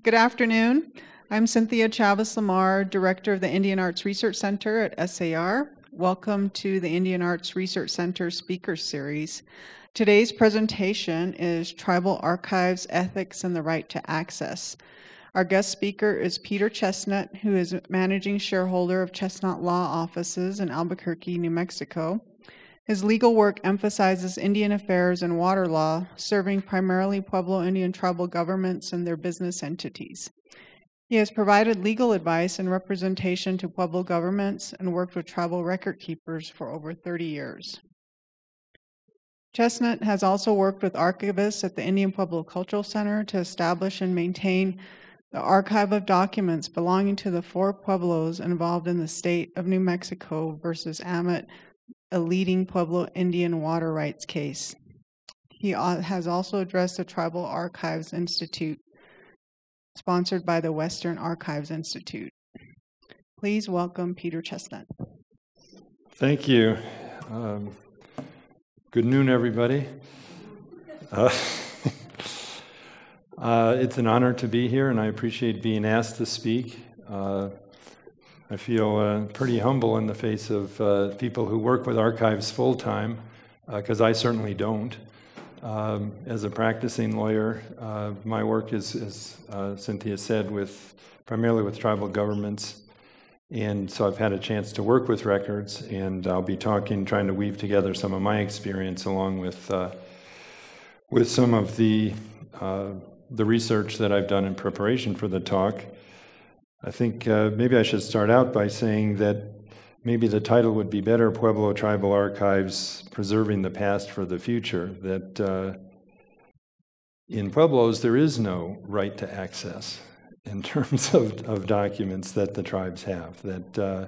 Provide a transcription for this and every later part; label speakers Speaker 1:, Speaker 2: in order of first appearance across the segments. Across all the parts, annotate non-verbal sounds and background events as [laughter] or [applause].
Speaker 1: Good afternoon. I'm Cynthia Chavez Lamar, Director of the Indian Arts Research Center at SAR. Welcome to the Indian Arts Research Center Speaker Series. Today's presentation is Tribal Archives, Ethics, and the Right to Access. Our guest speaker is Peter Chestnut, who is managing shareholder of Chestnut Law Offices in Albuquerque, New Mexico. His legal work emphasizes Indian affairs and water law, serving primarily Pueblo Indian tribal governments and their business entities. He has provided legal advice and representation to Pueblo governments and worked with tribal record keepers for over 30 years. Chestnut has also worked with archivists at the Indian Pueblo Cultural Center to establish and maintain the archive of documents belonging to the four pueblos involved in the state of New Mexico versus Aamodt a leading Pueblo Indian water rights case. He has also addressed the Tribal Archives Institute, sponsored by the Western Archives Institute. Please welcome Peter Chestnut.
Speaker 2: Thank you. Um, good noon, everybody. Uh, [laughs] uh, it's an honor to be here, and I appreciate being asked to speak. Uh, I feel uh, pretty humble in the face of uh, people who work with archives full time, because uh, I certainly don't. Um, as a practicing lawyer, uh, my work is, as uh, Cynthia said, with primarily with tribal governments, and so I've had a chance to work with records, and I'll be talking, trying to weave together some of my experience along with with some of the the research that I've done in preparation for the talk. I think uh, maybe I should start out by saying that maybe the title would be better Pueblo Tribal Archives Preserving the Past for the Future. That uh, in Pueblos, there is no right to access in [laughs] terms of, of documents that the tribes have. That uh,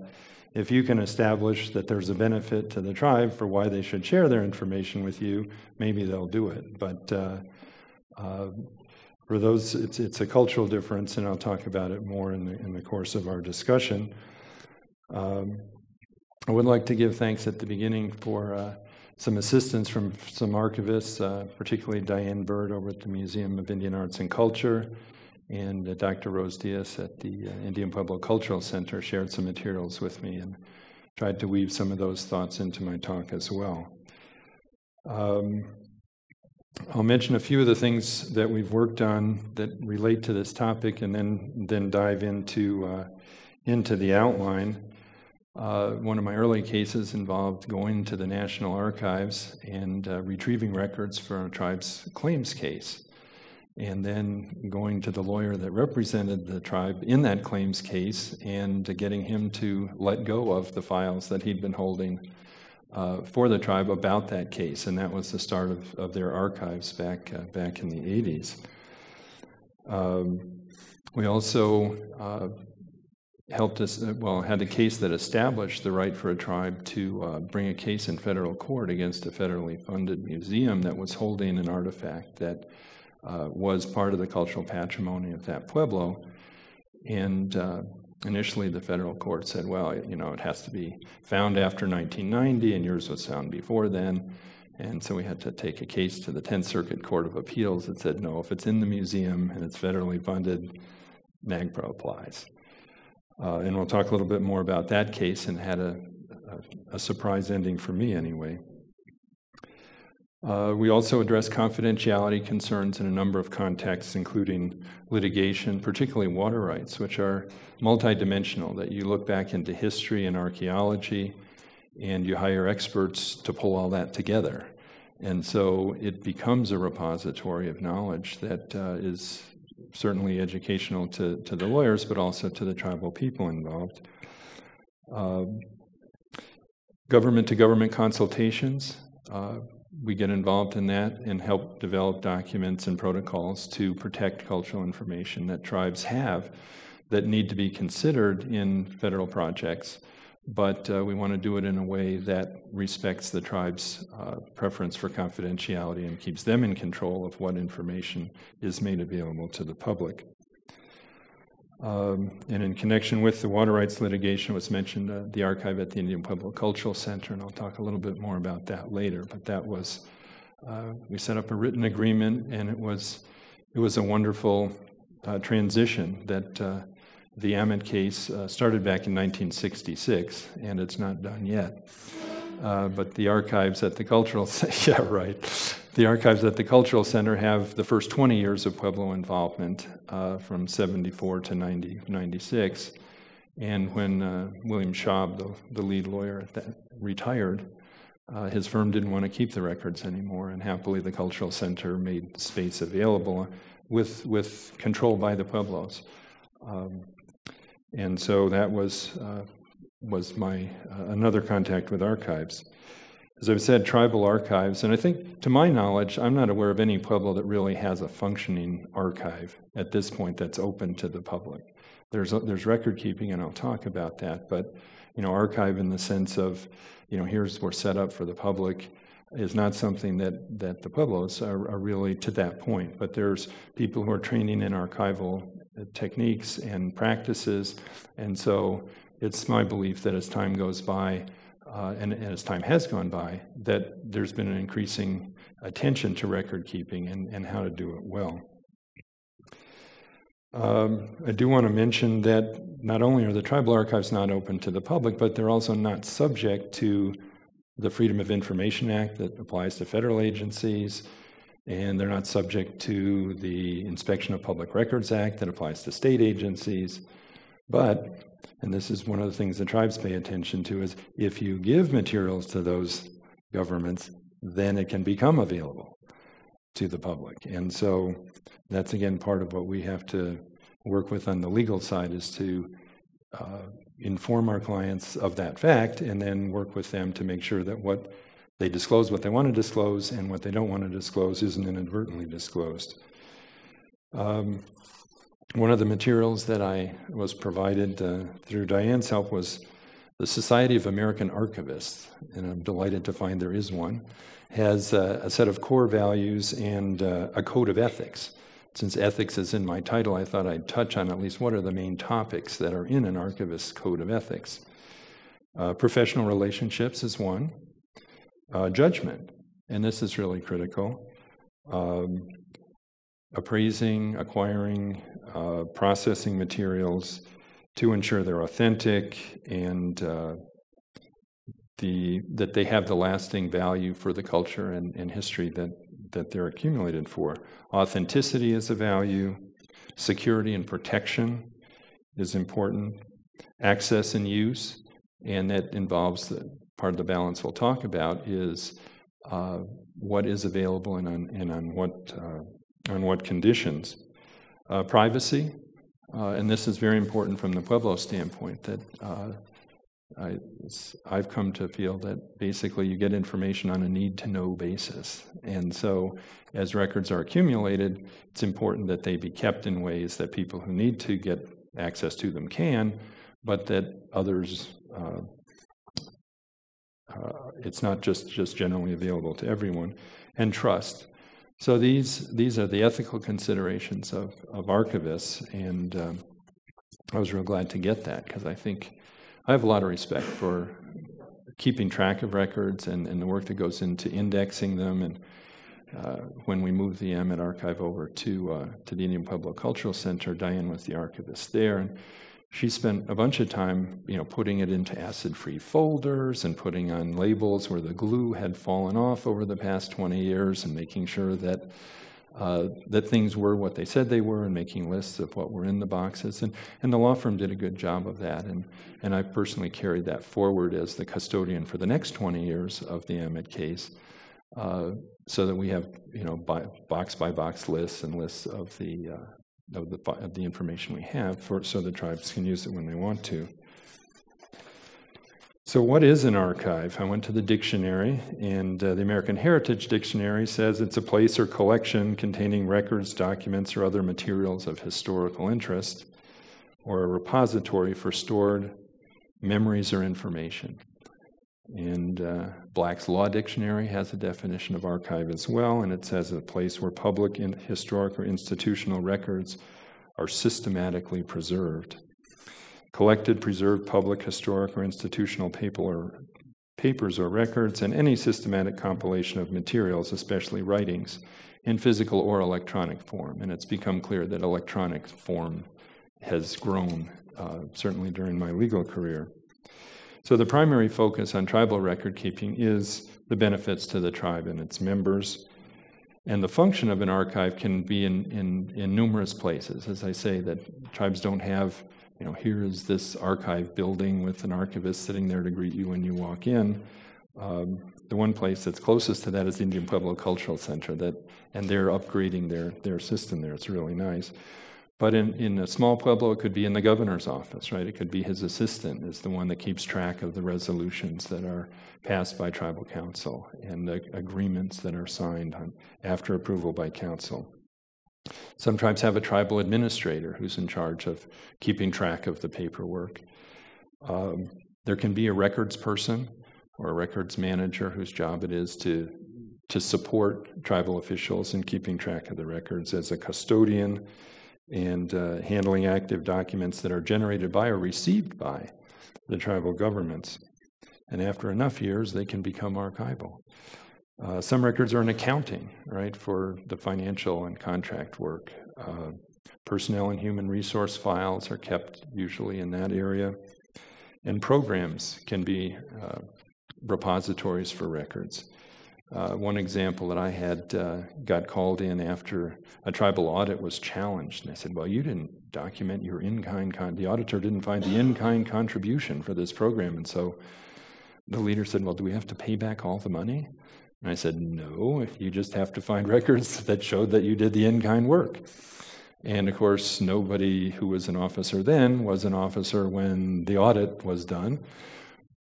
Speaker 2: if you can establish that there's a benefit to the tribe for why they should share their information with you, maybe they'll do it. But uh, uh, for those, it's, it's a cultural difference, and I'll talk about it more in the, in the course of our discussion. Um, I would like to give thanks at the beginning for uh, some assistance from some archivists, uh, particularly Diane Bird over at the Museum of Indian Arts and Culture, and uh, Dr. Rose Diaz at the uh, Indian Pueblo Cultural Center shared some materials with me and tried to weave some of those thoughts into my talk as well. Um, I'll mention a few of the things that we've worked on that relate to this topic, and then then dive into uh, into the outline. Uh, one of my early cases involved going to the National Archives and uh, retrieving records for a tribe's claims case, and then going to the lawyer that represented the tribe in that claims case and getting him to let go of the files that he'd been holding uh, for the tribe about that case, and that was the start of, of their archives back uh, back in the 80s. Um, we also uh, helped us, uh, well, had a case that established the right for a tribe to uh, bring a case in federal court against a federally funded museum that was holding an artifact that uh, was part of the cultural patrimony of that pueblo. And initially the federal court said, well, you know, it has to be found after 1990, and yours was found before then. And so we had to take a case to the 10th Circuit Court of Appeals that said, no, if it's in the museum and it's federally funded, NAGPRA applies. Uh, and we'll talk a little bit more about that case and had a, a, a surprise ending for me anyway. Uh, we also address confidentiality concerns in a number of contexts, including litigation, particularly water rights, which are multidimensional, that you look back into history and archaeology and you hire experts to pull all that together. And so it becomes a repository of knowledge that uh, is certainly educational to, to the lawyers, but also to the tribal people involved. Uh, government to government consultations. Uh, we get involved in that and help develop documents and protocols to protect cultural information that tribes have that need to be considered in federal projects. But uh, we want to do it in a way that respects the tribe's uh, preference for confidentiality and keeps them in control of what information is made available to the public. Um, and in connection with the water rights litigation, was mentioned uh, the archive at the Indian Pueblo Cultural Center, and I'll talk a little bit more about that later. But that was uh, we set up a written agreement, and it was it was a wonderful uh, transition that uh, the Aamodt case uh, started back in 1966, and it's not done yet. Uh, but the archives at the Cultural [laughs] center, yeah, right. The archives at the Cultural Center have the first 20 years of Pueblo involvement uh, from 74 to 90, 96. And when uh, William Schaub, the, the, lead lawyer at that, retired, uh, his firm didn't want to keep the records anymore, and happily the Cultural Center made space available with, with control by the Pueblos. Um, and so that was, uh, was my uh, another contact with archives. As I've said, tribal archives, and I think to my knowledge, I'm not aware of any Pueblo that really has a functioning archive at this point that's open to the public. There's, there's record keeping, and I'll talk about that, but you know, archive in the sense of, you know, here's we're set up for the public is not something that, that the Pueblos are, are really to that point. But there's people who are training in archival uh, techniques and practices, and so it's my belief that as time goes by, uh, and, and, as time has gone by, that there's been an increasing attention to record keeping and, and how to do it well. Um, I do want to mention that not only are the tribal archives not open to the public, but they're also not subject to the Freedom of Information Act that applies to federal agencies, and they're not subject to the Inspection of Public Records Act that applies to state agencies. But, and this is one of the things the tribes pay attention to, is if you give materials to those governments, then it can become available to the public. And so that's again part of what we have to work with on the legal side is to uh, inform our clients of that fact and then work with them to make sure that what they disclose what they want to disclose and what they don't want to disclose isn't inadvertently disclosed. Um, one of the materials that I was provided uh, through Diane's help was the Society of American Archivists, and I'm delighted to find there is one, has uh, a set of core values and uh, a code of ethics. Since ethics is in my title, I thought I'd touch on at least what are the main topics that are in an archivist's code of ethics. Uh, professional relationships is one. Uh, judgment, and this is really critical. Um, appraising, acquiring, uh, processing materials to ensure they're authentic and uh, the, that they have the lasting value for the culture and, and history that, that they're accumulated for. Authenticity is a value, security and protection is important, access and use, and that involves the part of the balance we'll talk about is uh, what is available and on, and on what uh, on what conditions. Uh, privacy, uh, and this is very important from the Pueblo standpoint, that uh, I, have come to feel that basically you get information on a need to know basis. And so, as records are accumulated, it's important that they be kept in ways that people who need to get access to them can, but that others, uh, uh, it's not just, just generally available to everyone. And trust. So these these are the ethical considerations of, of archivists, and um, I was real glad to get that because I think I have a lot of respect for keeping track of records and, and the work that goes into indexing them. And uh, when we moved the Aamodt Archive over to uh, to the Indian Pueblo Cultural Center, Diane was the archivist there, and she spent a bunch of time, you know, putting it into acid-free folders and putting on labels where the glue had fallen off over the past 20 years and making sure that uh, that things were what they said they were and making lists of what were in the boxes. And, and the law firm did a good job of that. And, and I personally carried that forward as the custodian for the next 20 years of the Aamodt case uh, so that we have, you know, by, box by box lists and lists of the, uh, of the, of the information we have for, so the tribes can use it when they want to. So, what is an archive? I went to the dictionary, and uh, the American Heritage Dictionary says it's a place or collection containing records, documents, or other materials of historical interest, or a repository for stored memories or information. And uh, Black's Law Dictionary has a definition of archive as well, and it says a place where public, historic, or institutional records are systematically preserved. Collected, preserved, public, historic, or institutional paper or, papers or records, and any systematic compilation of materials, especially writings, in physical or electronic form. And it's become clear that electronic form has grown, uh, certainly during my legal career. So the primary focus on tribal record keeping is the benefits to the tribe and its members. And the function of an archive can be in, in, in numerous places. As I say, that tribes don't have, you know, here is this archive building with an archivist sitting there to greet you when you walk in. Um, the one place that's closest to that is the Indian Pueblo Cultural Center, that, and they're upgrading their, their system there. It's really nice. But in, in a small pueblo, it could be in the governor's office, right? It could be his assistant is the one that keeps track of the resolutions that are passed by tribal council and the agreements that are signed on, after approval by council. Some tribes have a tribal administrator who's in charge of keeping track of the paperwork. Um, there can be a records person or a records manager whose job it is to to support tribal officials in keeping track of the records as a custodian and uh, handling active documents that are generated by or received by the tribal governments. And after enough years, they can become archival. Uh, some records are in accounting, right, for the financial and contract work. Uh, personnel and human resource files are kept usually in that area. And programs can be uh, repositories for records. Uh, one example that I had uh, got called in after a tribal audit was challenged, and I said, "Well, you didn't document your in-kind. Con- the auditor didn't find the in-kind contribution for this program, and so the leader said, "Well, do we have to pay back all the money?" And I said, "No. You just have to find [laughs] records that showed that you did the in-kind work." And of course, nobody who was an officer then was an officer when the audit was done.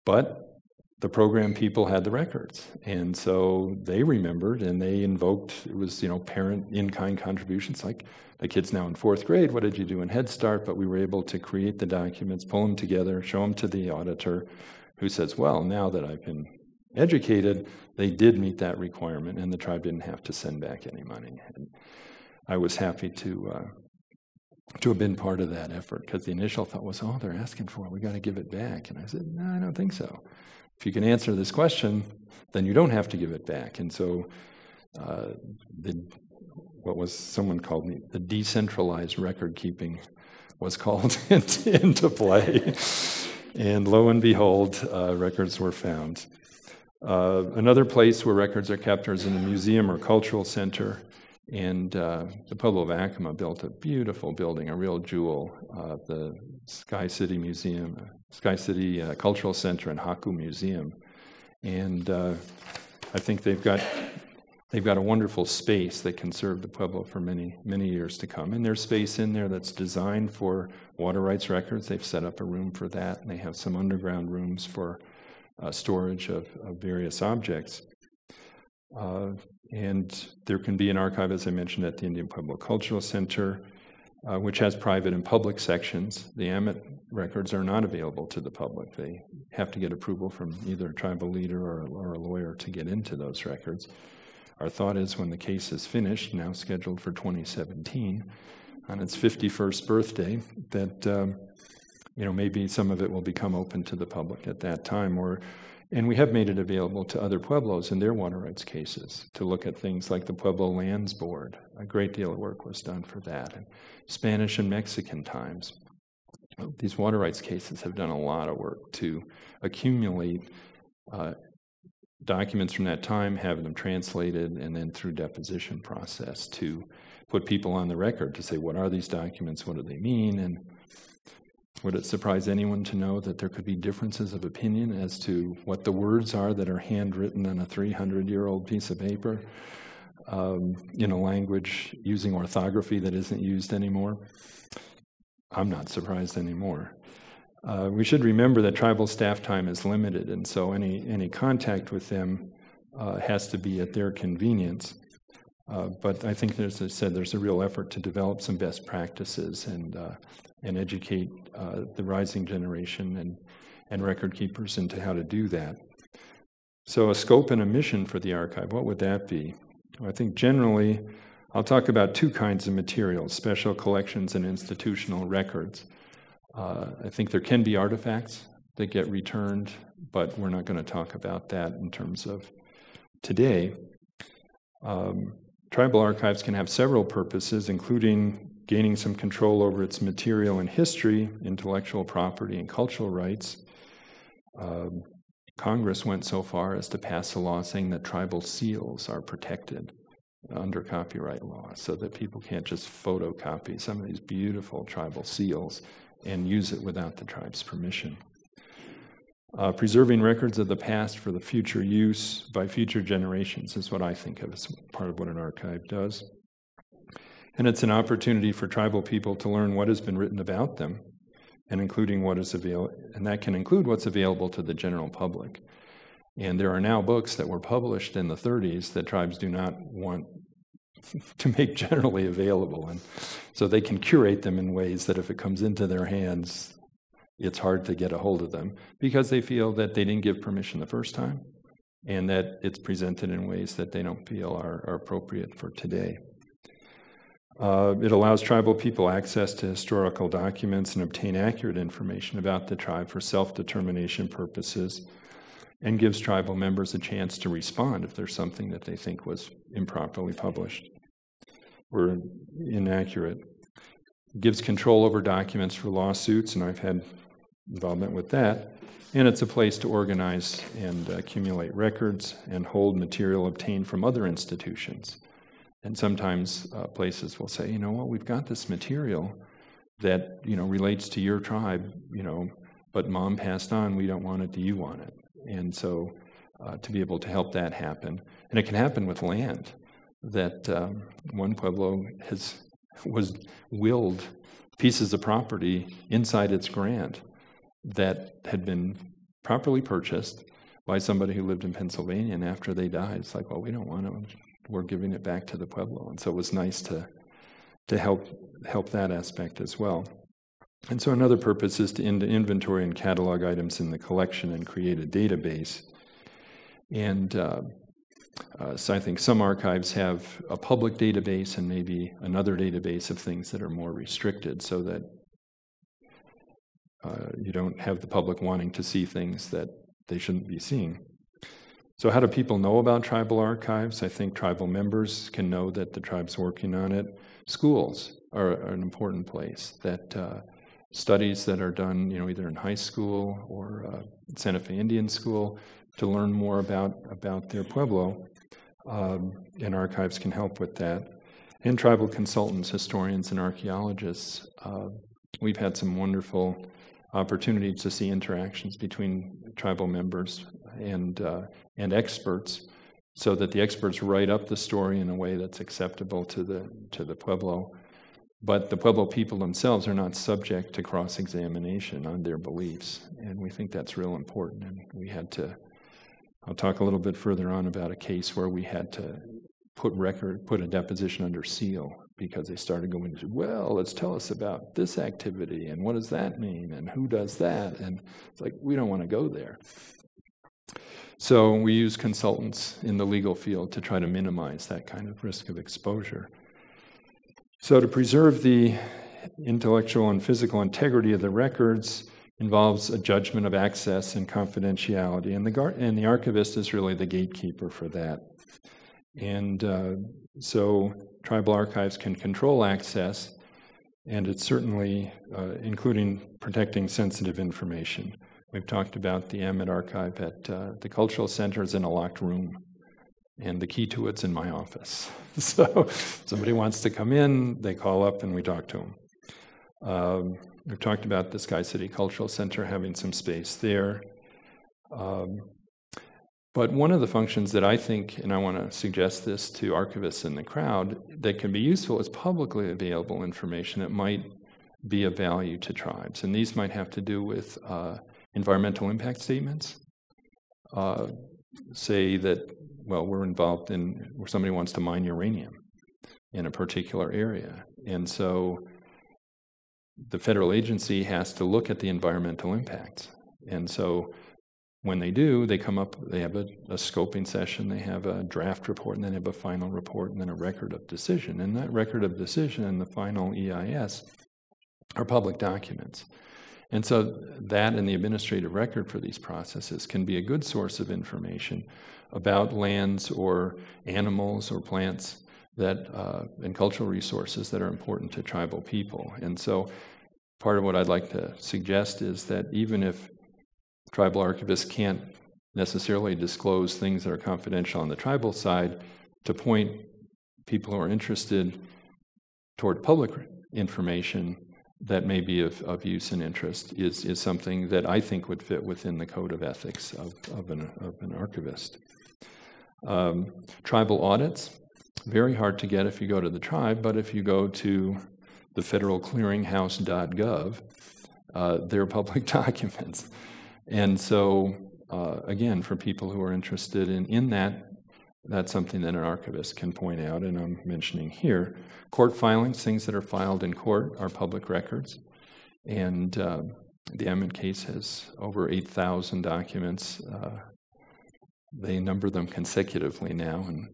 Speaker 2: But the program people had the records. And so they remembered and they invoked, it was, you know, parent in-kind contributions. Like the kid's now in fourth grade, what did you do in Head Start? But we were able to create the documents, pull them together, show them to the auditor who says, well, now that I've been educated, they did meet that requirement and the tribe didn't have to send back any money. And I was happy to, uh, to have been part of that effort because the initial thought was, oh, they're asking for it, we got to give it back. And I said, no, I don't think so if you can answer this question, then you don't have to give it back. And so, uh, the, what was someone called me the decentralized record keeping was called [laughs] into play. and lo and behold, uh, records were found. Uh, another place where records are kept is in a museum or cultural center. And uh, the Pueblo of Acoma built a beautiful building, a real jewel, uh, the Sky City Museum, Sky City uh, Cultural Center and Haak'u Museum. And uh, I think they've got they've got a wonderful space that can serve the Pueblo for many many years to come. And there's space in there that's designed for water rights records. They've set up a room for that, and they have some underground rooms for uh, storage of, of, various objects. Uh, and there can be an archive, as I mentioned, at the Indian Pueblo Cultural Center, uh, which has private and public sections. The Aamodt records are not available to the public. They have to get approval from either a tribal leader or, or a lawyer to get into those records. Our thought is when the case is finished, now scheduled for 2017, on its 51st birthday, that um, you know maybe some of it will become open to the public at that time, or and we have made it available to other pueblos in their water rights cases to look at things like the Pueblo Lands Board. A great deal of work was done for that. And Spanish and Mexican times. These water rights cases have done a lot of work to accumulate uh, documents from that time, have them translated, and then through deposition process to put people on the record to say, what are these documents? What do they mean? And would it surprise anyone to know that there could be differences of opinion as to what the words are that are handwritten on a 300 year old piece of paper um, in a language using orthography that isn't used anymore? I'm not surprised anymore. Uh, we should remember that tribal staff time is limited, and so any, any contact with them uh, has to be at their convenience. Uh, but I think, as I said, there's a real effort to develop some best practices and uh, and educate uh, the rising generation and, and record keepers into how to do that. So, a scope and a mission for the archive, what would that be? I think generally I'll talk about two kinds of materials special collections and institutional records. Uh, I think there can be artifacts that get returned, but we're not going to talk about that in terms of today. Um, tribal archives can have several purposes, including gaining some control over its material and history, intellectual property, and cultural rights. Um, Congress went so far as to pass a law saying that tribal seals are protected under copyright law so that people can't just photocopy some of these beautiful tribal seals and use it without the tribe's permission. Uh, preserving records of the past for the future use by future generations is what I think of as part of what an archive does. And it's an opportunity for tribal people to learn what has been written about them, and including what is available, and that can include what's available to the general public. And there are now books that were published in the 30s that tribes do not want [laughs] to make generally available. And so they can curate them in ways that if it comes into their hands, it's hard to get a hold of them because they feel that they didn't give permission the first time and that it's presented in ways that they don't feel are, are appropriate for today. Uh, it allows tribal people access to historical documents and obtain accurate information about the tribe for self determination purposes and gives tribal members a chance to respond if there's something that they think was improperly published or inaccurate. It gives control over documents for lawsuits, and I've had involvement with that. And it's a place to organize and accumulate records and hold material obtained from other institutions. And sometimes uh, places will say, you know what, we've got this material that you know relates to your tribe, you know, but mom passed on. We don't want it. Do you want it? And so, uh, to be able to help that happen, and it can happen with land that um, one pueblo has was willed pieces of property inside its grant that had been properly purchased by somebody who lived in Pennsylvania, and after they died, it's like, well, we don't want it. We're giving it back to the pueblo, and so it was nice to to help help that aspect as well. And so another purpose is to in- inventory and catalog items in the collection and create a database. And uh, uh, so I think some archives have a public database and maybe another database of things that are more restricted so that uh, you don't have the public wanting to see things that they shouldn't be seeing. So, how do people know about tribal archives? I think tribal members can know that the tribe's working on it. Schools are, are an important place that uh, studies that are done, you know, either in high school or uh, Santa Fe Indian School to learn more about, about their pueblo, um, and archives can help with that. And tribal consultants, historians, and archaeologists. Uh, we've had some wonderful opportunities to see interactions between tribal members and, uh, and experts so that the experts write up the story in a way that's acceptable to the, to the Pueblo. But the Pueblo people themselves are not subject to cross examination on their beliefs. And we think that's real important. And we had to, I'll talk a little bit further on about a case where we had to put record, put a deposition under seal because they started going, well, let's tell us about this activity and what does that mean and who does that? And it's like, we don't want to go there. So we use consultants in the legal field to try to minimize that kind of risk of exposure. So to preserve the intellectual and physical integrity of the records involves a judgment of access and confidentiality, and the, gar- and the archivist is really the gatekeeper for that. And uh, so tribal archives can control access, and it's certainly uh, including protecting sensitive information. We've talked about the Aamodt archive at uh, the Cultural Center is in a locked room, and the key to it's in my office. [laughs] so somebody wants to come in, they call up and we talk to them. Um, we've talked about the Sky City Cultural Center having some space there. Um, but one of the functions that I think, and I want to suggest this to archivists in the crowd, that can be useful is publicly available information that might be of value to tribes. And these might have to do with uh, environmental impact statements. Uh, say that, well, we're involved in where somebody wants to mine uranium in a particular area. And so the federal agency has to look at the environmental impacts. And so when they do, they come up, they have a, a, scoping session, they have a draft report, and then they have a final report, and then a record of decision. And that record of decision and the final EIS are public documents. And so that and the administrative record for these processes can be a good source of information about lands or animals or plants that uh, and cultural resources that are important to tribal people. And so part of what I'd like to suggest is that even if tribal archivists can't necessarily disclose things that are confidential on the tribal side, to point people who are interested toward public information that may be of, of use and interest is, is something that I think would fit within the code of ethics of, of, an, of an archivist. Um, tribal audits, very hard to get if you go to the tribe, but if you go to the federalclearinghouse.gov, uh, they're [laughs] public documents. And so, uh, again, for people who are interested in, in that, that's something that an archivist can point out, and I'm mentioning here. Court filings, things that are filed in court, are public records. And uh, the Aamodt case has over 8,000 documents. Uh, they number them consecutively now, and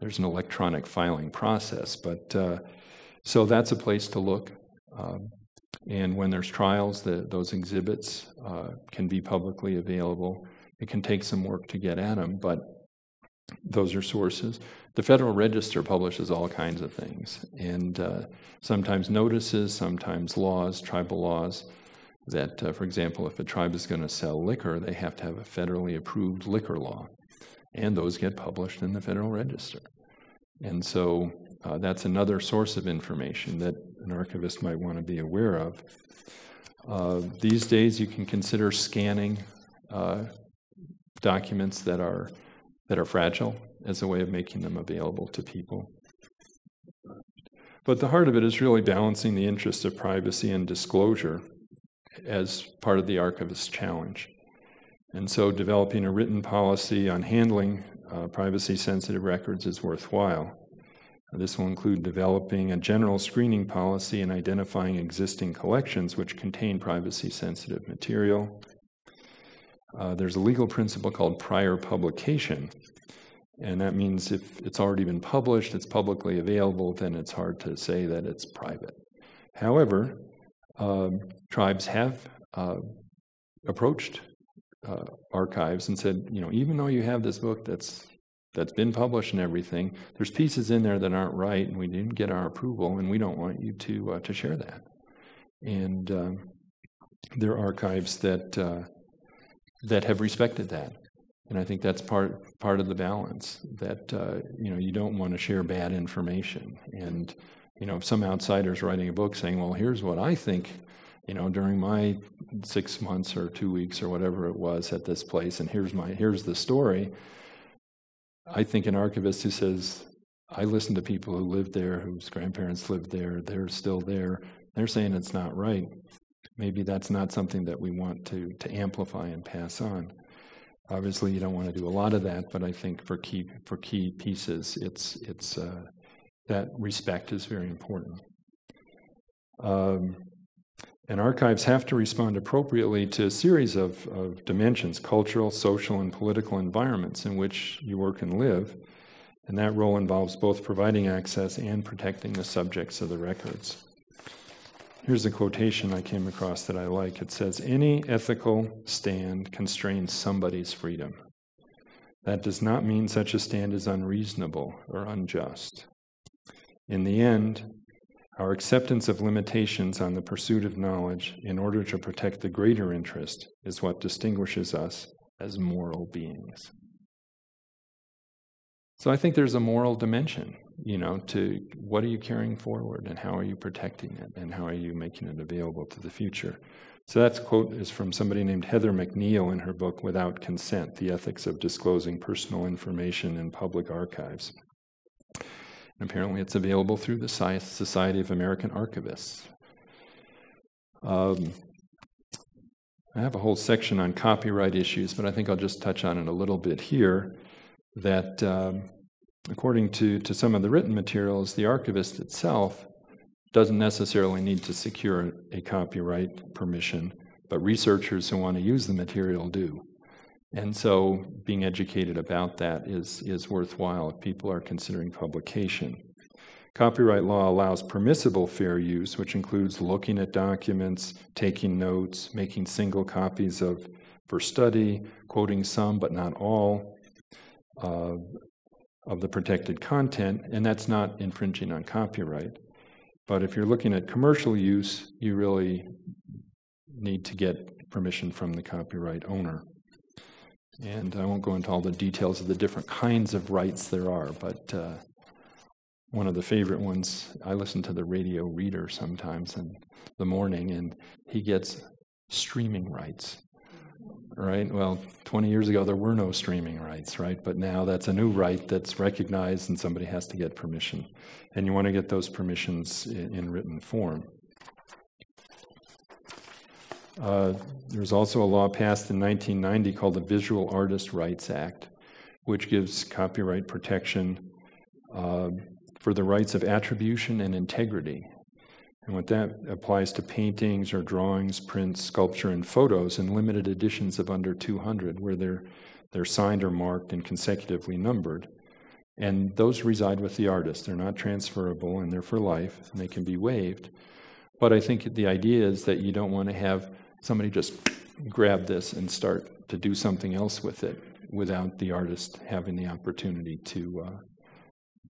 Speaker 2: there's an electronic filing process. But uh, so that's a place to look. Um, and when there's trials, the, those exhibits uh, can be publicly available. It can take some work to get at them, but those are sources. The Federal Register publishes all kinds of things, and uh, sometimes notices, sometimes laws, tribal laws, that, uh, for example, if a tribe is going to sell liquor, they have to have a federally approved liquor law, and those get published in the Federal Register. And so uh, that's another source of information that an archivist might want to be aware of. Uh, these days, you can consider scanning uh, documents that are that are fragile as a way of making them available to people. But the heart of it is really balancing the interests of privacy and disclosure as part of the archivist's challenge. And so, developing a written policy on handling uh, privacy sensitive records is worthwhile. This will include developing a general screening policy and identifying existing collections which contain privacy sensitive material. Uh, there's a legal principle called prior publication, and that means if it's already been published, it's publicly available, then it's hard to say that it's private. However, um, tribes have uh, approached uh, archives and said, you know, even though you have this book that's that's been published and everything. There's pieces in there that aren't right, and we didn't get our approval, and we don't want you to uh, to share that. And uh, there are archives that uh, that have respected that, and I think that's part part of the balance. That uh, you know you don't want to share bad information, and you know if some outsider's writing a book saying, "Well, here's what I think." You know, during my six months or two weeks or whatever it was at this place, and here's my here's the story I think an archivist who says, I listen to people who lived there, whose grandparents lived there, they're still there, they're saying it's not right. Maybe that's not something that we want to, to amplify and pass on. Obviously, you don't want to do a lot of that, but I think for key for key pieces, it's it's uh, that respect is very important. Um, and archives have to respond appropriately to a series of, of dimensions cultural, social, and political environments in which you work and live. And that role involves both providing access and protecting the subjects of the records. Here's a quotation I came across that I like. It says, Any ethical stand constrains somebody's freedom. That does not mean such a stand is unreasonable or unjust. In the end, our acceptance of limitations on the pursuit of knowledge in order to protect the greater interest is what distinguishes us as moral beings. So I think there's a moral dimension, you know, to what are you carrying forward and how are you protecting it and how are you making it available to the future. So that quote is from somebody named Heather MacNeil in her book Without Consent The Ethics of Disclosing Personal Information in Public Archives. Apparently, it's available through the Society of American Archivists. Um, I have a whole section on copyright issues, but I think I'll just touch on it a little bit here. That, um, according to, to some of the written materials, the archivist itself doesn't necessarily need to secure a copyright permission, but researchers who want to use the material do. And so being educated about that is, is worthwhile if people are considering publication. Copyright law allows permissible fair use, which includes looking at documents, taking notes, making single copies of for study, quoting some but not all of the protected content, and that's not infringing on copyright. But if you're looking at commercial use, you really need to get permission from the copyright owner. And I won't go into all the details of the different kinds of rights there are, but uh, one of the favorite ones, I listen to the radio reader sometimes in the morning, and he gets streaming rights. Right? Well, 20 years ago, there were no streaming rights, right? But now that's a new right that's recognized, and somebody has to get permission. And you want to get those permissions in, in written form. Uh, there was also a law passed in 1990 called the Visual Artist Rights Act, which gives copyright protection uh, for the rights of attribution and integrity. And what that applies to paintings or drawings, prints, sculpture, and photos in limited editions of under 200, where they're, they're signed or marked and consecutively numbered. And those reside with the artist. They're not transferable and they're for life, and they can be waived. But I think the idea is that you don't want to have somebody just grab this and start to do something else with it without the artist having the opportunity to uh,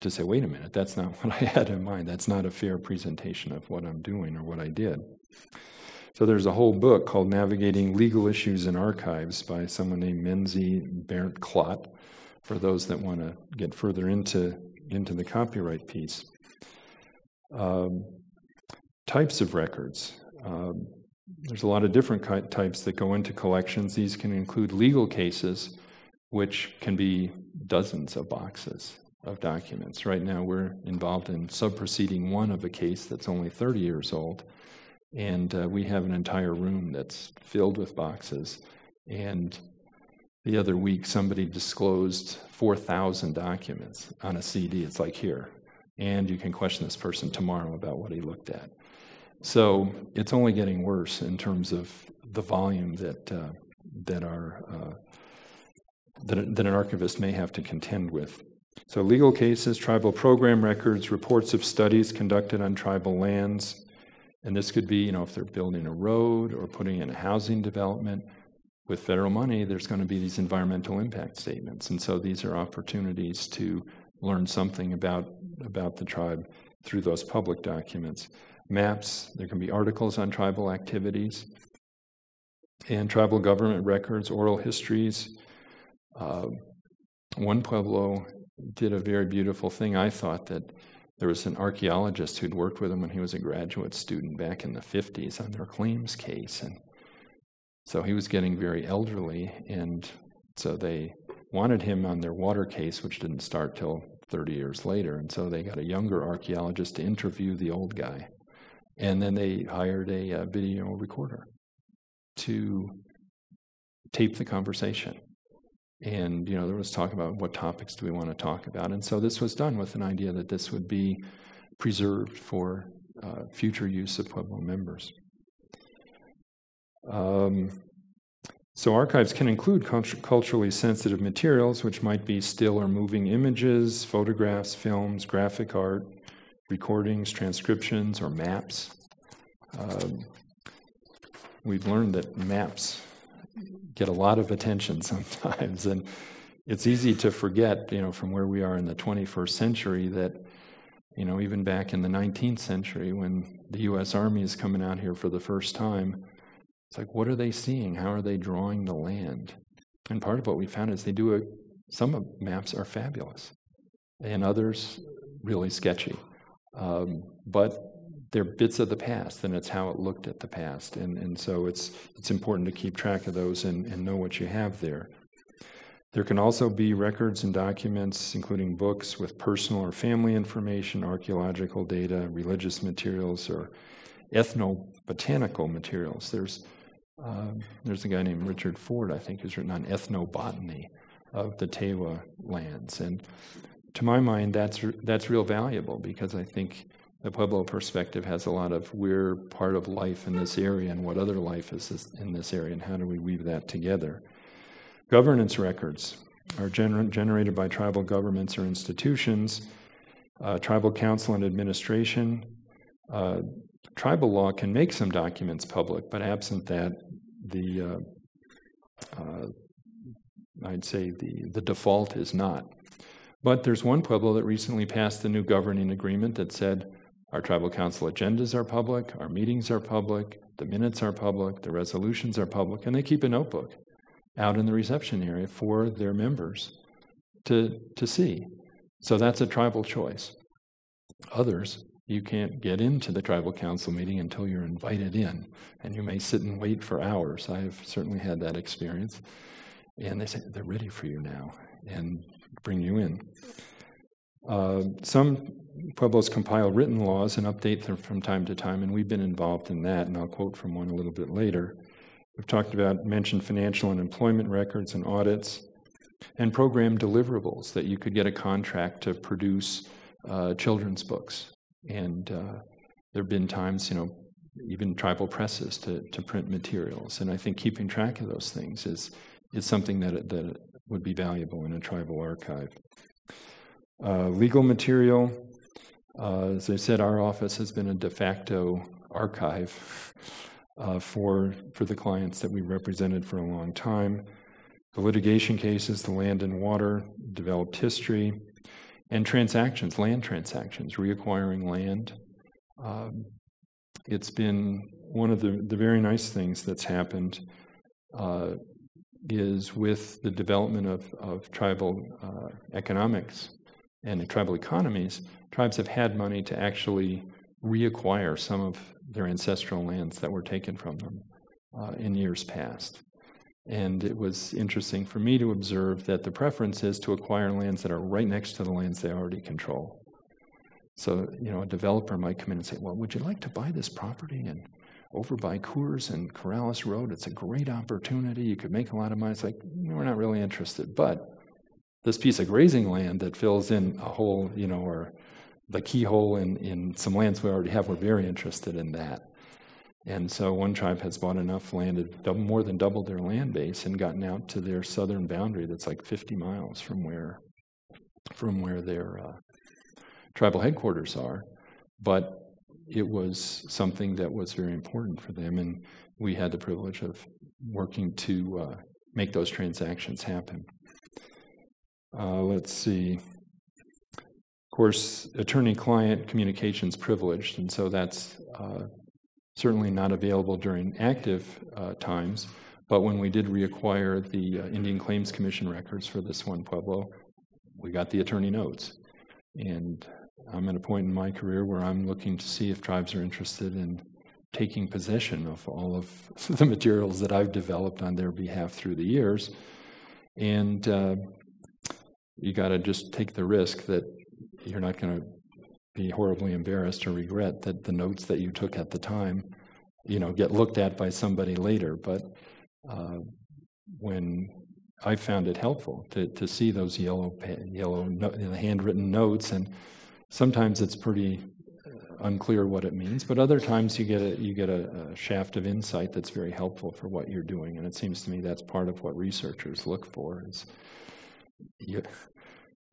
Speaker 2: to say, wait a minute, that's not [laughs] what I had in mind. That's not a fair presentation of what I'm doing or what I did. So there's a whole book called Navigating Legal Issues in Archives by someone named Menzie Bernd Klott for those that want to get further into, into the copyright piece. Um, types of records. Um, there's a lot of different types that go into collections. These can include legal cases, which can be dozens of boxes of documents. Right now, we're involved in sub-proceeding one of a case that's only 30 years old, and uh, we have an entire room that's filled with boxes. And the other week, somebody disclosed 4,000 documents on a CD. It's like here, and you can question this person tomorrow about what he looked at. So it's only getting worse in terms of the volume that uh, that our uh, that, that an archivist may have to contend with. So, legal cases, tribal program records, reports of studies conducted on tribal lands. And this could be, you know, if they're building a road or putting in a housing development. With federal money, there's going to be these environmental impact statements. And so these are opportunities to learn something about, about the tribe through those public documents. Maps, there can be articles on tribal activities, and tribal government records, oral histories. Uh, one Pueblo did a very beautiful thing. I thought that there was an archaeologist who'd worked with him when he was a graduate student back in the 50s on their claims case. And so he was getting very elderly, and so they wanted him on their water case, which didn't start till 30 years later. And so they got a younger archaeologist to interview the old guy. And then they hired a, a video recorder to tape the conversation and you know there was talk about what topics do we want to talk about. And so this was done with an idea that this would be preserved for uh, future use of pueblo members. Um, so archives can include cult- culturally sensitive materials which might be still or moving images photographs films graphic art recordings transcriptions or maps. Um, we've learned that maps get a lot of attention [laughs] sometimes. And it's easy to forget, you know, from where we are in the 21st century that, you know, even back in the 19th century when the U.S. Army is coming out here for the first time, it's like, what are they seeing? How are they drawing the land? And part of what we found is they do a, some maps are fabulous and others really sketchy. Um, but they're bits of the past, and it's how it looked at the past. And, and so it's, it's important to keep track of those and, and know what you have there. There can also be records and documents, including books with personal or family information, archaeological data, religious materials, or ethnobotanical materials. There's, uh, there's a guy named Richard Ford, I think, who's written on ethnobotany of the Tewa lands. And to my mind, that's, that's real valuable because I think the Pueblo perspective has a lot of we're part of life in this area and what other life is in this area and how do we weave that together. Governance records are gener- generated by tribal governments or institutions uh, tribal council and administration. Uh, tribal law can make some documents public, but absent that, the uh, uh, I'd say the, the default is not. But there's one pueblo that recently passed a new governing agreement that said our tribal council agendas are public, our meetings are public, the minutes are public, the resolutions are public, and they keep a notebook out in the reception area for their members to, to see. So that's a tribal choice. Others, you can't get into the tribal council meeting until you're invited in, and you may sit and wait for hours. I've certainly had that experience. And they say, they're ready for you now, and bring you in. Uh, some pueblos compile written laws and update them from time to time, and we've been involved in that, and I'll quote from one a little bit later. We've talked about, mentioned financial and employment records and audits, and program deliverables that you could get a contract to produce uh, children's books. And uh, there have been times, you know, even tribal presses to, to print materials. And I think keeping track of those things is, is something that, that would be valuable in a tribal archive. Uh, legal material, uh, as I said, our office has been a de facto archive uh, for, for the clients that we represented for a long time. The litigation cases, the land and water, developed history, and transactions, land transactions, reacquiring land. Um, it's been one of the, the very nice things that's happened uh, is with the development of, of tribal uh, economics and the tribal economies, tribes have had money to actually reacquire some of their ancestral lands that were taken from them uh, in years past. And it was interesting for me to observe that the preference is to acquire lands that are right next to the lands they already control. So, you know, a developer might come in and say, Well, would you like to buy this property? And over by Coors and Corrales Road, it's a great opportunity. You could make a lot of money. It's like, we're not really interested. But this piece of grazing land that fills in a hole, you know, or the keyhole in, in some lands we already have, we're very interested in that. And so one tribe has bought enough land to more than double their land base and gotten out to their southern boundary that's like 50 miles from where, from where their uh, tribal headquarters are. But it was something that was very important for them, and we had the privilege of working to uh, make those transactions happen. Uh, let's see. Of course, attorney client communications privileged, and so that's uh, certainly not available during active uh, times. But when we did reacquire the uh, Indian Claims Commission records for this one Pueblo, we got the attorney notes. And I'm at a point in my career where I'm looking to see if tribes are interested in taking possession of all of [laughs] the materials that I've developed on their behalf through the years. And uh, you got to just take the risk that you're not going to be horribly embarrassed or regret that the notes that you took at the time, you know, get looked at by somebody later. But uh, when I found it helpful to, to see those yellow yellow no, handwritten notes and sometimes it's pretty unclear what it means, but other times you get a you get a, a, shaft of insight that's very helpful for what you're doing, and it seems to me that's part of what researchers look for is you,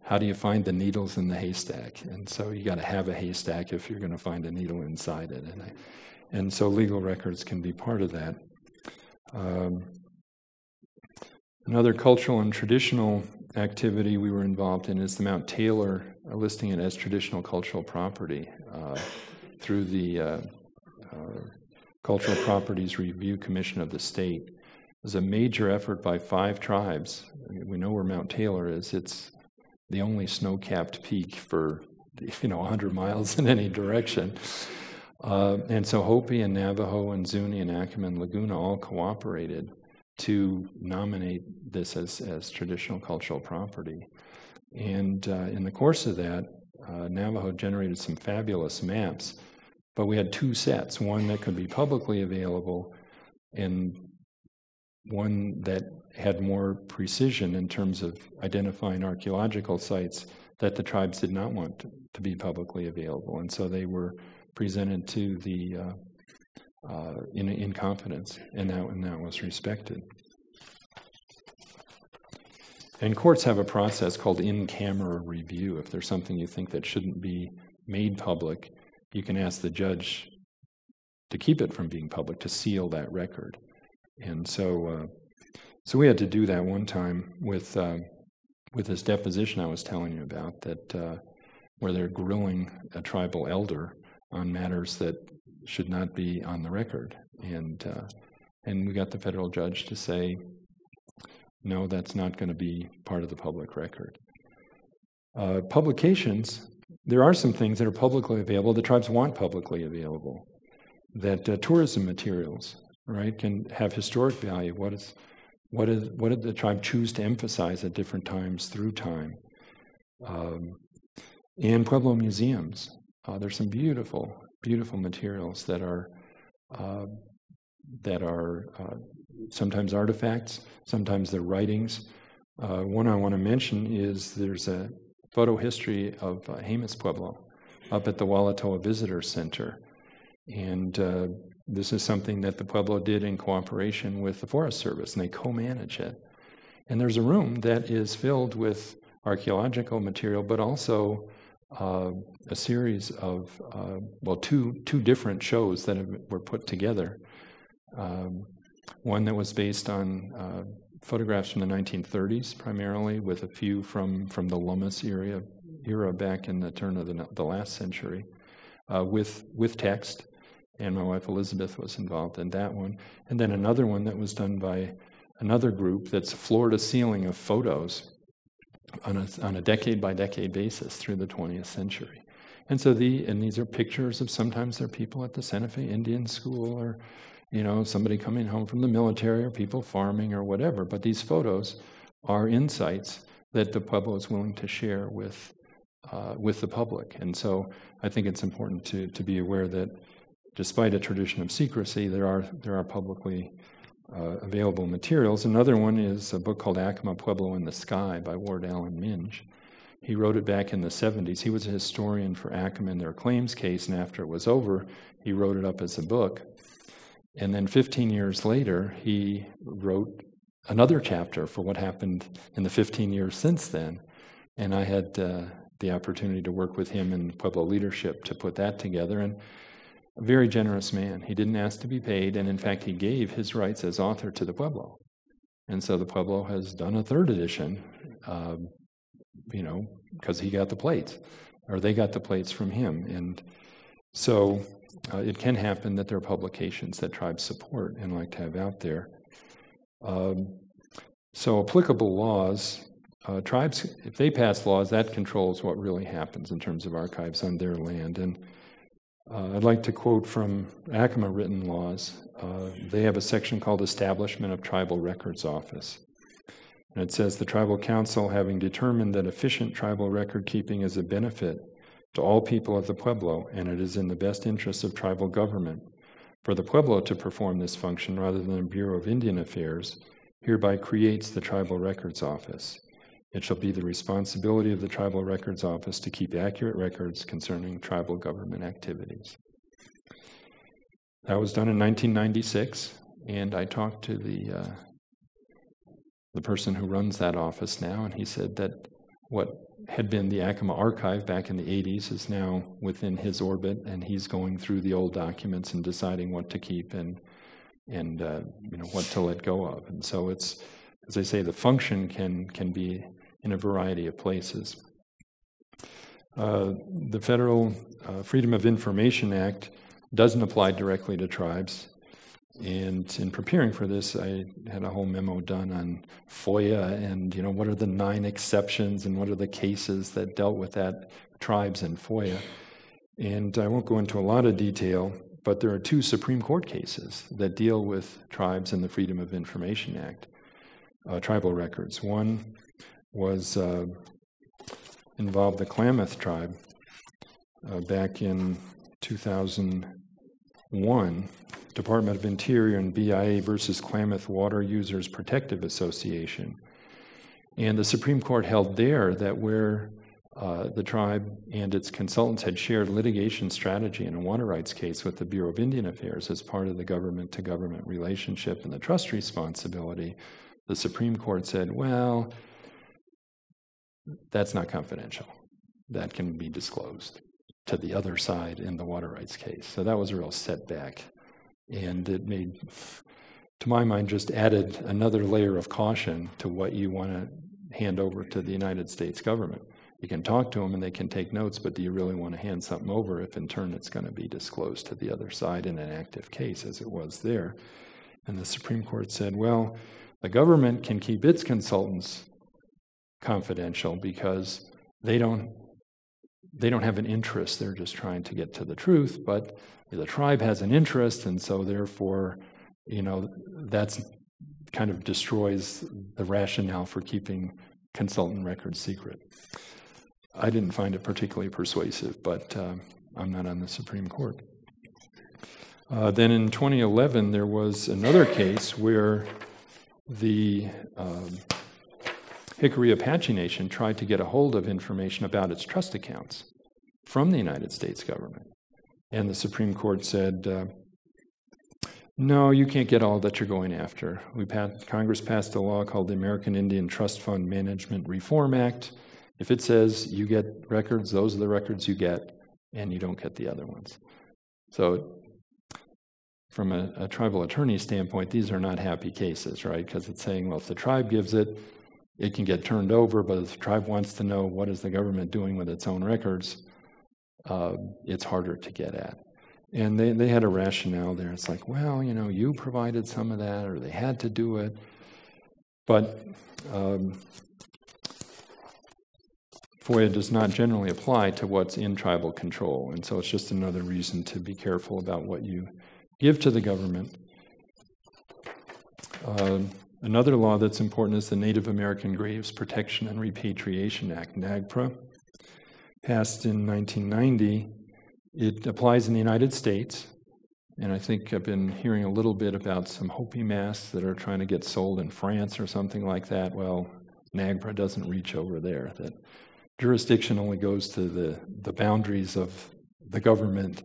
Speaker 2: how do you find the needles in the haystack? And so you got to have a haystack if you're going to find a needle inside it, and I, and so legal records can be part of that. Um, another cultural and traditional activity we were involved in is the Mount Taylor uh, listing it as traditional cultural property uh, through the uh, uh, Cultural Properties Review Commission of the state. It was a major effort by five tribes. We know where Mount Taylor is. It's the only snow-capped peak for you know 100 miles in any direction. Uh, and so Hopi and Navajo and Zuni and Acoma and Laguna all cooperated to nominate this as, as traditional cultural property. And uh, in the course of that, uh, Navajo generated some fabulous maps, but we had two sets one that could be publicly available and one that had more precision in terms of identifying archaeological sites that the tribes did not want to, be publicly available. And so they were presented to the uh, uh, in, in confidence, and that, and that was respected. and courts have a process called in camera review. If there's something you think that shouldn't be made public, you can ask the judge to keep it from being public, to seal that record. And so, uh, so we had to do that one time with uh, with this deposition I was telling you about, that uh, where they're grilling a tribal elder on matters that should not be on the record, and uh, and we got the federal judge to say, no, that's not going to be part of the public record. Uh, publications, there are some things that are publicly available. The tribes want publicly available. That uh, tourism materials, right, can have historic value. What is what is what did the tribe choose to emphasize at different times through time? Um, and Pueblo museums, uh, there's some beautiful, beautiful materials that are uh, that are uh, sometimes artifacts, sometimes they're writings. Uh, one I want to mention is there's a photo history of uh, Jemez Pueblo up at the Walatowa Visitor Center. And uh, this is something that the Pueblo did in cooperation with the Forest Service, and they co manage it. And there's a room that is filled with archaeological material, but also uh, a series of, uh, well, two, two different shows that have, were put together um, one that was based on uh, photographs from the 1930s, primarily, with a few from, from the Lummis area, era back in the turn of the, the last century, uh, with, with text. And my wife Elizabeth was involved in that one. And then another one that was done by another group that's floor to ceiling of photos on a, on a decade by decade basis through the 20th century. And so the and these are pictures of sometimes they're people at the Santa Fe Indian School or you know, somebody coming home from the military or people farming or whatever. But these photos are insights that the Pueblo is willing to share with uh, with the public. And so I think it's important to to be aware that despite a tradition of secrecy, there are there are publicly uh, available materials. Another one is a book called Acoma Pueblo in the Sky by Ward Alan Minge. He wrote it back in the 70s. He was a historian for Acoma in their claims case, and after it was over, he wrote it up as a book. And then 15 years later, he wrote another chapter for what happened in the 15 years since then. And I had uh, the opportunity to work with him in Pueblo leadership to put that together. And a very generous man. He didn't ask to be paid, and in fact, he gave his rights as author to the Pueblo. And so the Pueblo has done a third edition, uh, you know, because he got the plates, or they got the plates from him. And so uh, it can happen that there are publications that tribes support and like to have out there. Um, so, applicable laws, uh, tribes, if they pass laws, that controls what really happens in terms of archives on their land. And uh, I'd like to quote from Acoma written laws. Uh, they have a section called Establishment of Tribal Records Office. And it says the Tribal Council, having determined that efficient tribal record keeping is a benefit to all people of the Pueblo, and it is in the best interest of tribal government for the Pueblo to perform this function rather than the Bureau of Indian Affairs, hereby creates the Tribal Records Office. It shall be the responsibility of the Tribal Records Office to keep accurate records concerning tribal government activities. That was done in 1996, and I talked to the uh, the person who runs that office now, and he said that what had been the Acoma archive back in the 80s is now within his orbit, and he's going through the old documents and deciding what to keep and and uh, you know what to let go of. And so it's, as I say, the function can can be in a variety of places. Uh, the Federal uh, Freedom of Information Act doesn't apply directly to tribes. And in preparing for this, I had a whole memo done on FOIA and you know what are the nine exceptions and what are the cases that dealt with that tribes and FOIA. And I won't go into a lot of detail, but there are two Supreme Court cases that deal with tribes and the Freedom of Information Act, uh, tribal records. One was uh, involved the Klamath tribe uh, back in 2001 Department of Interior and BIA versus Klamath Water Users Protective Association. And the Supreme Court held there that where uh, the tribe and its consultants had shared litigation strategy in a water rights case with the Bureau of Indian Affairs as part of the government to government relationship and the trust responsibility, the Supreme Court said, well, that's not confidential. That can be disclosed to the other side in the water rights case. So that was a real setback. And it made, to my mind, just added another layer of caution to what you want to hand over to the United States government. You can talk to them and they can take notes, but do you really want to hand something over if in turn it's going to be disclosed to the other side in an active case, as it was there? And the Supreme Court said, well, the government can keep its consultants confidential because they don't they don't have an interest. They're just trying to get to the truth, but the tribe has an interest, and so therefore, you know, that's kind of destroys the rationale for keeping consultant records secret. I didn't find it particularly persuasive, but uh, I'm not on the Supreme Court. Uh, then in 2011, there was another case where the um, Jicarilla Apache Nation tried to get a hold of information about its trust accounts from the United States government. And the Supreme Court said, uh, no, you can't get all that you're going after. We passed, Congress passed a law called the American Indian Trust Fund Management Reform Act. If it says you get records, those are the records you get, and you don't get the other ones. So from a, a, tribal attorney standpoint, these are not happy cases, right? Because it's saying, well, if the tribe gives it, it can get turned over, but if the tribe wants to know what is the government doing with its own records, uh, it's harder to get at. And they, they had a rationale there. It's like, well, you know, you provided some of that, or they had to do it. But um, FOIA does not generally apply to what's in tribal control. And so it's just another reason to be careful about what you give to the government. Uh, another law that's important is the Native American Graves Protection and Repatriation Act, NAGPRA, passed in 1990. It applies in the United States, and I think I've been hearing a little bit about some Hopi masks that are trying to get sold in France or something like that. Well, NAGPRA doesn't reach over there. That jurisdiction only goes to the, the boundaries of the government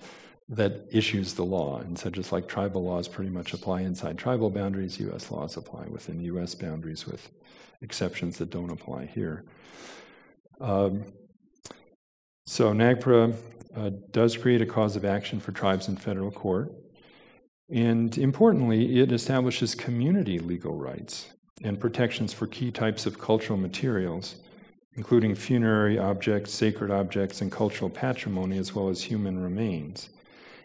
Speaker 2: that issues the law. And so, just like tribal laws pretty much apply inside tribal boundaries, U.S. laws apply within U.S. boundaries with exceptions that don't apply here. Um, so, NAGPRA uh, does create a cause of action for tribes in federal court. And importantly, it establishes community legal rights and protections for key types of cultural materials, including funerary objects, sacred objects, and cultural patrimony, as well as human remains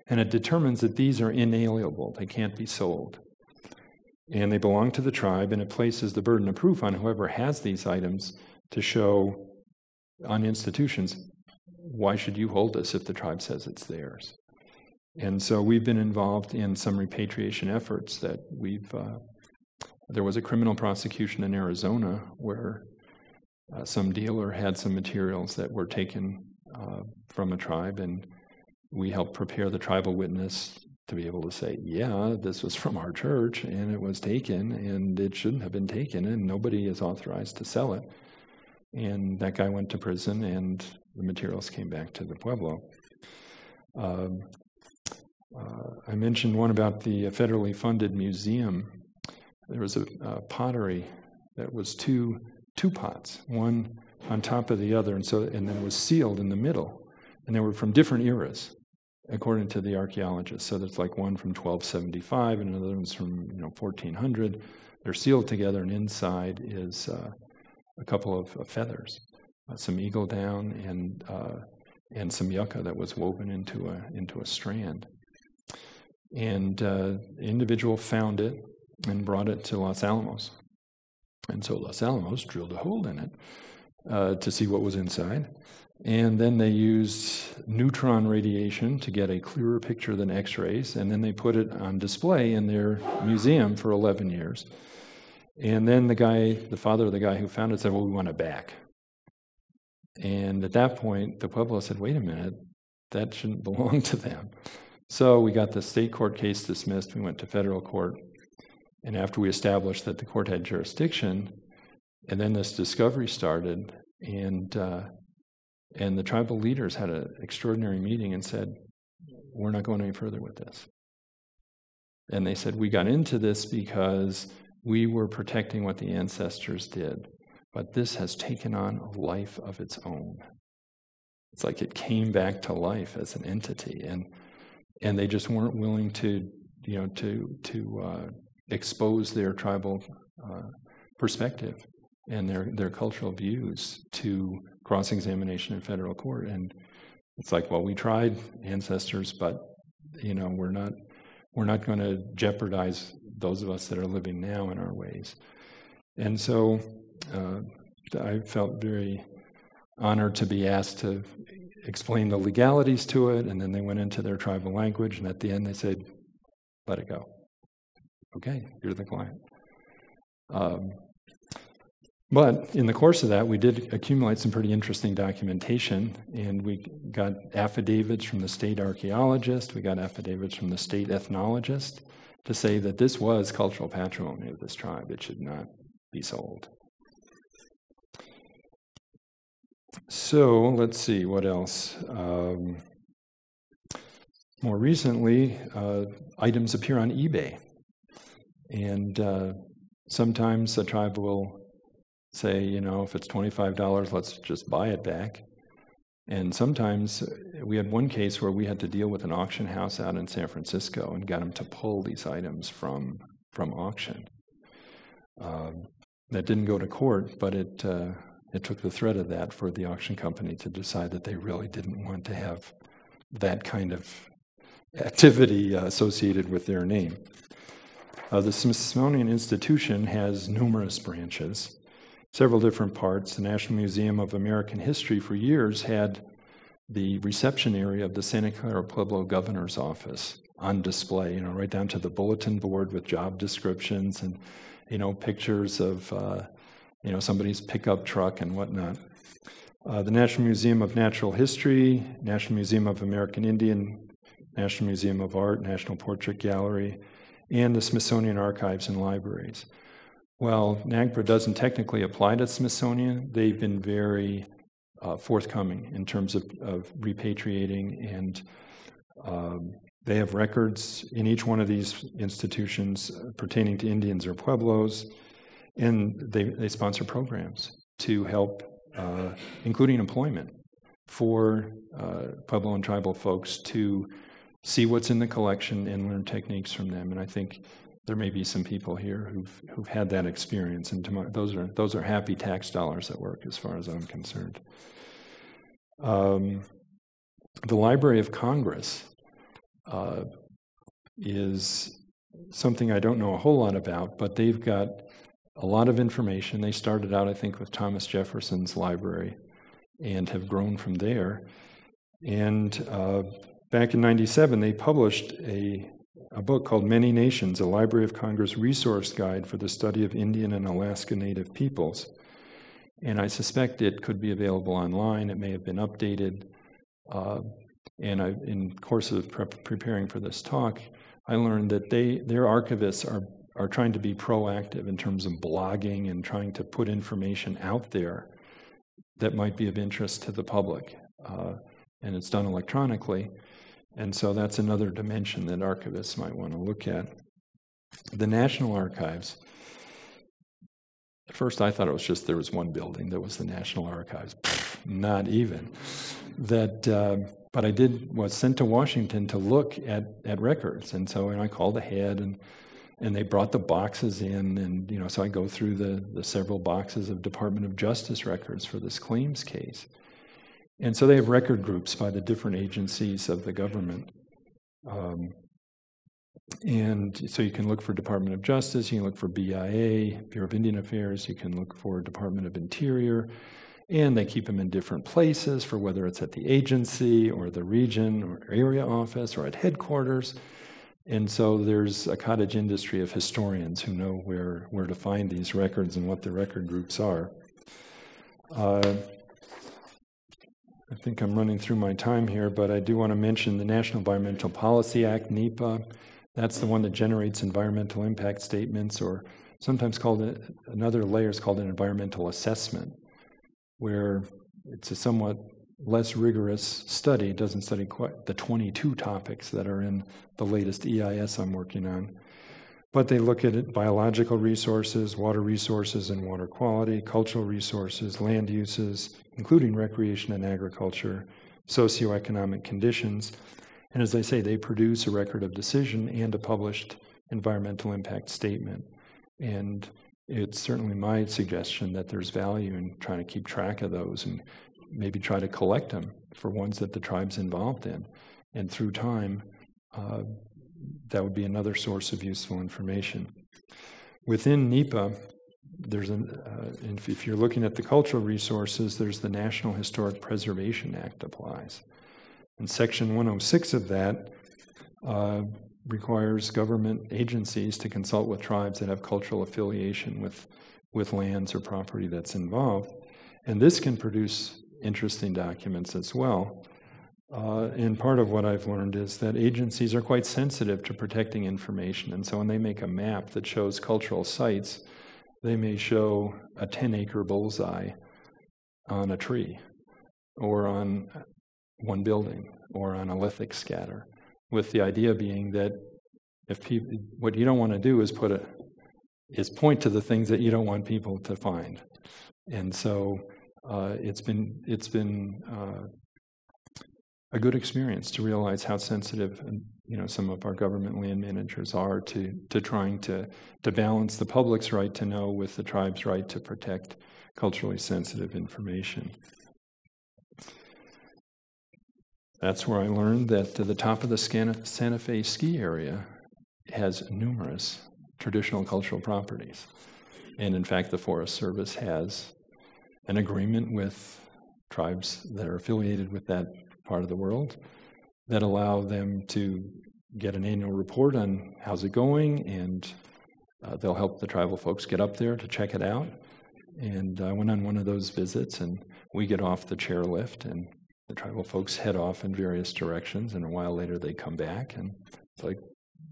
Speaker 2: and it determines that these are inalienable, they can't be sold. And they belong to the tribe, and it places the burden of proof on whoever has these items to show on institutions why should you hold this if the tribe says it's theirs? And so we've been involved in some repatriation efforts that we've. Uh, there was a criminal prosecution in Arizona where uh, some dealer had some materials that were taken uh, from a tribe, and we help prepare the tribal witness to be able to say, yeah, this was from our church and it was taken and it shouldn't have been taken and nobody is authorized to sell it. And that guy went to prison and the materials came back to the Pueblo. Um, uh, I mentioned one about the federally funded museum. There was a, a pottery that was two two pots, one on top of the other, and so and then was sealed in the middle, and they were from different eras according to the archaeologists. So there's like one from 1275 and another one's from you know 1400. They're sealed together, and inside is uh, a couple of, of feathers, uh, some eagle down, and uh, and some yucca that was woven into a into a strand. And uh, the individual found it and brought it to Los Alamos. And so Los Alamos drilled a hole in it uh, to see what was inside. And then they used neutron radiation to get a clearer picture than X rays. And then they put it on display in their museum for 11 years. And then the guy, the father of the guy who found it, said, Well, we want it back. And at that point, the Pueblo said, Wait a minute, that shouldn't [laughs] belong to them. So we got the state court case dismissed. We went to federal court. And after we established that the court had jurisdiction, and then this discovery started, and uh, and the tribal leaders had an extraordinary meeting and said, We're not going any further with this. And they said, We got into this because we were protecting what the ancestors did. but this has taken on a life of its own. It's like it came back to life as an entity, and and they just weren't willing to, you know, to to uh, expose their tribal uh, perspective and their their cultural views to cross examination in federal court. And it's like, well, we tried ancestors, but you know, we're not we're not going to jeopardize those of us that are living now in our ways. And so uh, I felt very honored to be asked to explain the legalities to it, and then they went into their tribal language, and at the end they said, let it go. Okay, you're the client. Um, but in the course of that, we did accumulate some pretty interesting documentation, and we got affidavits from the state archaeologist, we got affidavits from the state ethnologist to say that this was cultural patrimony of this tribe. It should not be sold. So let's see what else. Um, more recently, uh, items appear on eBay, and uh, sometimes a tribe will say, you know, if it's $25, let's just buy it back. And sometimes we had one case where we had to deal with an auction house out in San Francisco and got them to pull these items from from auction. Um, that didn't go to court, but it uh, it took the threat of that for the auction company to decide that they really didn't want to have that kind of activity uh, associated with their name. Uh, the Smithsonian Institution has numerous branches several different parts. The National Museum of American History for years had the reception area of the Santa Clara Pueblo governor's office on display, you know, right down to the bulletin board with job descriptions and, you know, pictures of, uh, you know, somebody's pickup truck and whatnot. Uh, the National Museum of Natural History, National Museum of American Indian, National Museum of Art, National Portrait Gallery, and the Smithsonian Archives and Libraries. Well, NAGPRA doesn't technically apply to Smithsonian. They've been very uh, forthcoming in terms of, of repatriating, and um, they have records in each one of these institutions pertaining to Indians or Pueblos, and they, they sponsor programs to help, uh, including employment, for uh, Pueblo and tribal folks to see what's in the collection and learn techniques from them. And I think there may be some people here who've, who've had that experience, and my, those, are, those are happy tax dollars at work as far as I'm concerned. Um, the Library of Congress uh, is something I don't know a whole lot about, but they've got a lot of information. They started out, I think, with Thomas Jefferson's library and have grown from there. And uh, back in 97, they published a a book called Many Nations, a Library of Congress resource guide for the study of Indian and Alaska Native peoples. And I suspect it could be available online. It may have been updated. Uh, and I, in course of prep- preparing for this talk, I learned that they, their archivists are, are trying to be proactive in terms of blogging and trying to put information out there that might be of interest to the public. Uh, and it's done electronically. And so that's another dimension that archivists might want to look at. The National Archives. At first, I thought it was just there was one building that was the National Archives. Not even. That, uh, but I did was sent to Washington to look at, at records, and so and I called ahead, and and they brought the boxes in, and you know, so I go through the the several boxes of Department of Justice records for this claims case, and so they have record groups by the different agencies of the government. Um, and so you can look for Department of Justice, you can look for BIA, Bureau of Indian Affairs, you can look for Department of Interior, and they keep them in different places for whether it's at the agency or the region or area office or at headquarters. And so there's a cottage industry of historians who know where, where to find these records and what the record groups are. Uh, I think I'm running through my time here, but I do want to mention the National Environmental Policy Act, NEPA. That's the one that generates environmental impact statements, or sometimes called a, another layer is called an environmental assessment, where it's a somewhat less rigorous study. It doesn't study quite the 22 topics that are in the latest EIS I'm working on. But they look at biological resources, water resources and water quality, cultural resources, land uses, including recreation and agriculture, socioeconomic conditions. And as I say, they produce a record of decision and a published environmental impact statement. And it's certainly my suggestion that there's value in trying to keep track of those and maybe try to collect them for ones that the tribe's involved in. And through time, uh, that would be another source of useful information. Within NEPA, there's an, uh, if you're looking at the cultural resources, there's the National Historic Preservation Act applies. And Section 106 of that uh, requires government agencies to consult with tribes that have cultural affiliation with, with lands or property that's involved. And this can produce interesting documents as well. Uh, and part of what I've learned is that agencies are quite sensitive to protecting information. And so when they make a map that shows cultural sites, they may show a 10 acre bullseye on a tree or on one building or on a lithic scatter, with the idea being that if people, what you don't want to do is put a, is point to the things that you don't want people to find. And so uh, it's been, it's been uh, a good experience to realize how sensitive you know some of our government land managers are to to trying to to balance the public's right to know with the tribe's right to protect culturally sensitive information. That's where I learned that the top of the Santa Fe ski area has numerous traditional cultural properties. And in fact, the Forest Service has an agreement with tribes that are affiliated with that part of the world that allow them to get an annual report on how's it going, and uh, they'll help the tribal folks get up there to check it out. And I went on one of those visits, and we get off the chairlift, and the tribal folks head off in various directions, and a while later they come back, and it's like,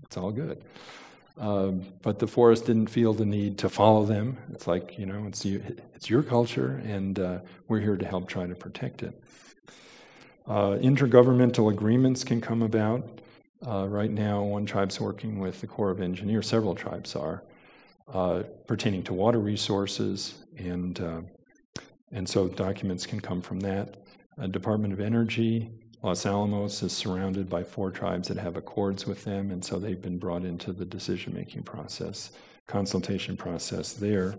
Speaker 2: it's all good. Um, but the forest didn't feel the need to follow them. It's like, you know, it's, you, it's your culture, and uh, we're here to help try to protect it. Uh, intergovernmental agreements can come about. Uh, right now, one tribe's working with the Corps of Engineers, several tribes are, uh, pertaining to water resources, and, uh, and so documents can come from that. Department of Energy, Los Alamos is surrounded by four tribes that have accords with them, and so they've been brought into the decision making process, consultation process there.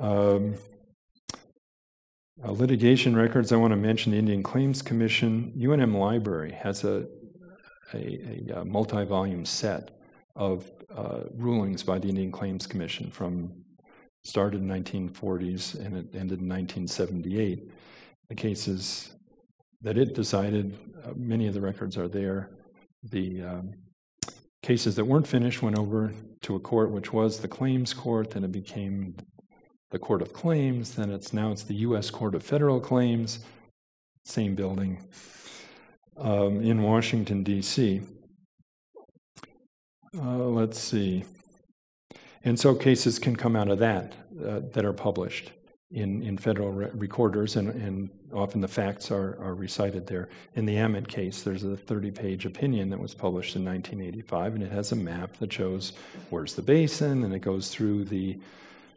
Speaker 2: Um, uh, litigation records, I want to mention the Indian Claims Commission. UNM Library has a, a, a multi volume set of uh, rulings by the Indian Claims Commission from started in 1940s and it ended in 1978. The cases that it decided, uh, many of the records are there. The um, cases that weren't finished went over to a court, which was the claims court, then it became the Court of Claims, then it's now it's the U.S. Court of Federal Claims, same building, um, in Washington, D.C. Uh, let's see. And so cases can come out of that uh, that are published in, in federal re- recorders, and, and often the facts are, are recited there. In the Aamodt case, there's a 30 page opinion that was published in 1985, and it has a map that shows where's the basin, and it goes through the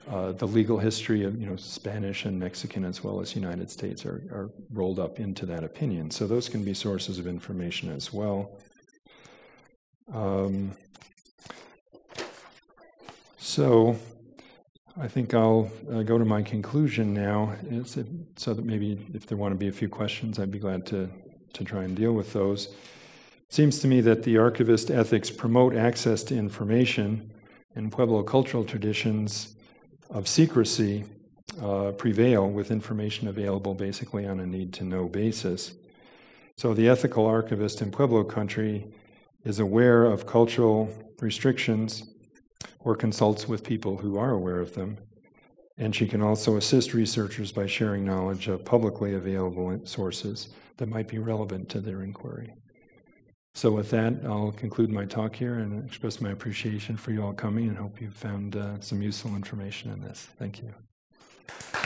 Speaker 2: uh, the legal history of you know Spanish and Mexican as well as United States are, are rolled up into that opinion. So those can be sources of information as well. Um, so I think I'll uh, go to my conclusion now. so that maybe if there want to be a few questions, I'd be glad to to try and deal with those. It seems to me that the archivist ethics promote access to information, and Pueblo cultural traditions of secrecy uh, prevail with information available basically on a need to know basis. So the ethical archivist in Pueblo country is aware of cultural restrictions or consults with people who are aware of them. And she can also assist researchers by sharing knowledge of publicly available sources that might be relevant to their inquiry. So, with that, I'll conclude my talk here and express my appreciation for you all coming and hope you found uh, some useful information in this. Thank you.